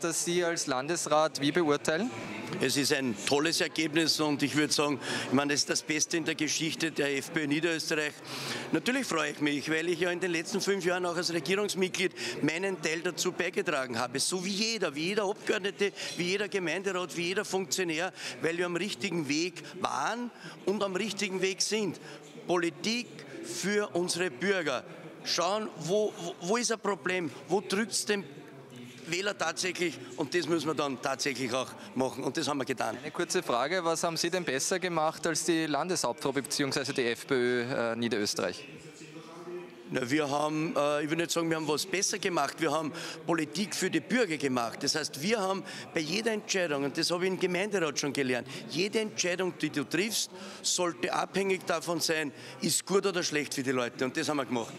das Sie als Landesrat wie beurteilen? Es ist ein tolles Ergebnis und ich würde sagen, ich meine, das ist das Beste in der Geschichte der FPÖ Niederösterreich. Natürlich freue ich mich, weil ich ja in den letzten fünf Jahren auch als Regierungsmitglied meinen Teil dazu beigetragen habe. So wie jeder, wie jeder Abgeordnete, wie jeder Gemeinderat, wie jeder Funktionär, weil wir am richtigen Weg waren und am richtigen Weg sind. Politik für unsere Bürger. Schauen, wo, wo, ist ein Problem, wo drückt es den Wähler tatsächlich und das müssen wir dann tatsächlich auch machen und das haben wir getan. Eine kurze Frage, was haben Sie denn besser gemacht als die Landeshauptfrau bzw. die FPÖ äh, Niederösterreich? Na, wir haben, äh, ich will nicht sagen, wir haben was besser gemacht, wir haben Politik für die Bürger gemacht. Das heißt, wir haben bei jeder Entscheidung, und das habe ich im Gemeinderat schon gelernt, jede Entscheidung, die du triffst, sollte abhängig davon sein, ist gut oder schlecht für die Leute. Und das haben wir gemacht.